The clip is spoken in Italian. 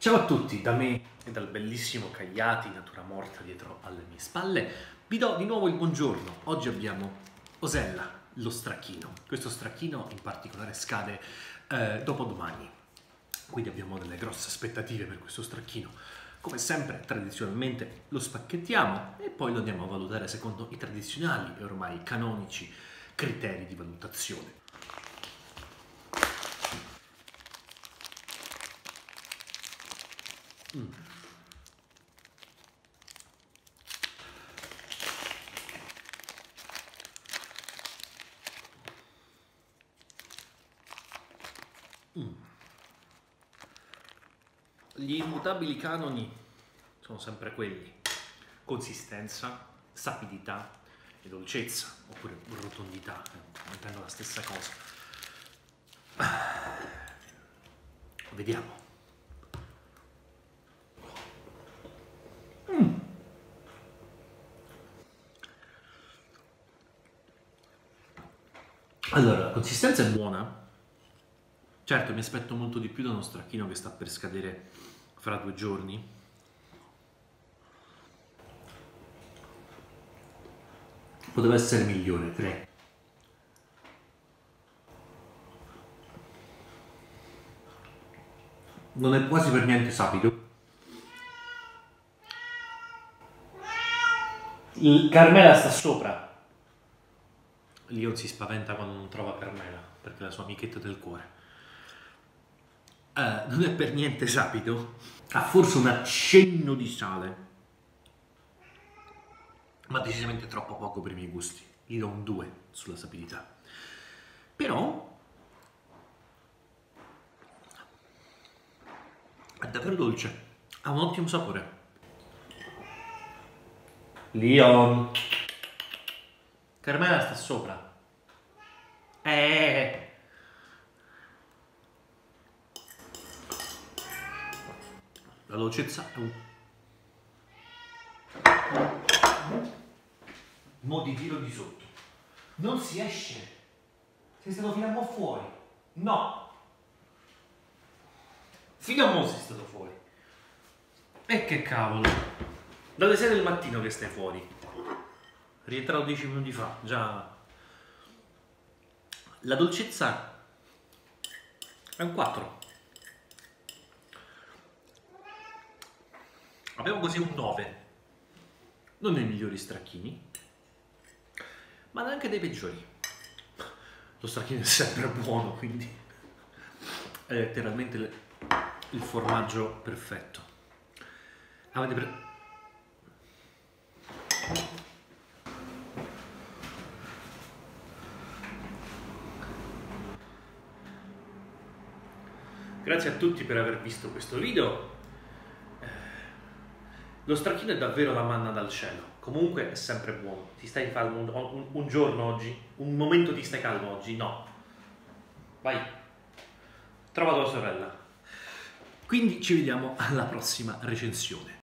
Ciao a tutti, da me e dal bellissimo Cagliati, natura morta dietro alle mie spalle, vi do di nuovo il buongiorno. Oggi abbiamo Osella, lo stracchino. Questo stracchino in particolare scade eh, dopodomani, quindi abbiamo delle grosse aspettative per questo stracchino. Come sempre, tradizionalmente lo spacchettiamo e poi lo andiamo a valutare secondo i tradizionali e ormai canonici criteri di valutazione. Mm. Mm. Gli immutabili canoni sono sempre quelli. Consistenza, sapidità e dolcezza, oppure rotondità, eh, intendo la stessa cosa. Vediamo. Allora, la consistenza è buona. Certo, mi aspetto molto di più da uno stracchino che sta per scadere fra due giorni. Poteva essere migliore, tre. Non è quasi per niente sapido. Il Carmela sta sopra. Leon si spaventa quando non trova Carmela, perché è la sua amichetta del cuore. Uh, non è per niente sapido, ha forse un accenno di sale, ma decisamente troppo poco per i miei gusti. Gli do un 2 sulla sapidità. Però è davvero dolce, ha un ottimo sapore. Leon! Carmela sta sopra. Eh. La dolcezza è un... Mo di tiro di sotto. Non si esce. Sei stato fino a mo' fuori. No. Fino a mo' sei stato fuori. E che cavolo. Dalle 6 del mattino che stai fuori rientrato 10 minuti fa, già... La dolcezza è un 4. Abbiamo così un 9. Non nei migliori stracchini, ma neanche dei peggiori. Lo stracchino è sempre buono, quindi è letteralmente il formaggio perfetto. Avete pre- Grazie a tutti per aver visto questo video. Eh, lo stracchino è davvero la manna dal cielo. Comunque è sempre buono. Ti stai calmo un, un, un giorno oggi? Un momento ti stai calmo oggi? No. Vai. Trova tua sorella. Quindi ci vediamo alla prossima recensione.